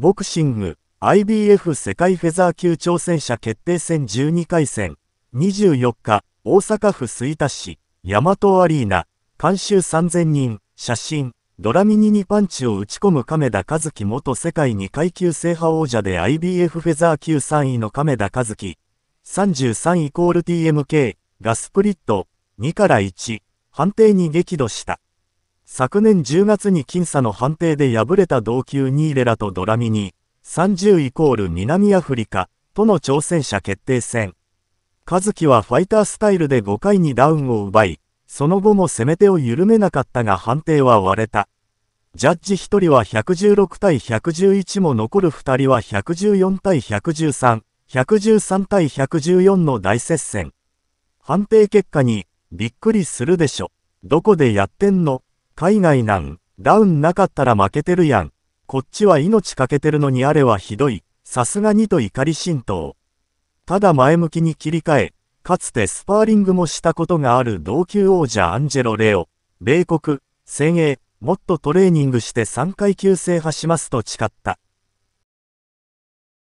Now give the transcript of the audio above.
ボクシング、IBF 世界フェザー級挑戦者決定戦12回戦、24日、大阪府吹田市、大和アリーナ、監修3000人、写真、ドラミニにパンチを打ち込む亀田和樹元世界2階級制覇王者で IBF フェザー級3位の亀田和樹、33イコール TMK、ガスプリット、2から1、判定に激怒した。昨年10月に僅差の判定で敗れた同級ニーレラとドラミニ、30イコール南アフリカとの挑戦者決定戦。和樹はファイタースタイルで5回にダウンを奪い、その後も攻め手を緩めなかったが判定は割れた。ジャッジ1人は116対111も残る2人は114対113、113対114の大接戦。判定結果に、びっくりするでしょ。どこでやってんの？海外なん、ダウンなかったら負けてるやん。こっちは命かけてるのにあれはひどい、さすがにと怒り浸透。ただ前向きに切り替え、かつてスパーリングもしたことがある同級王者アンジェロ・レオ、米国、先鋭、もっとトレーニングして3階級制覇しますと誓った。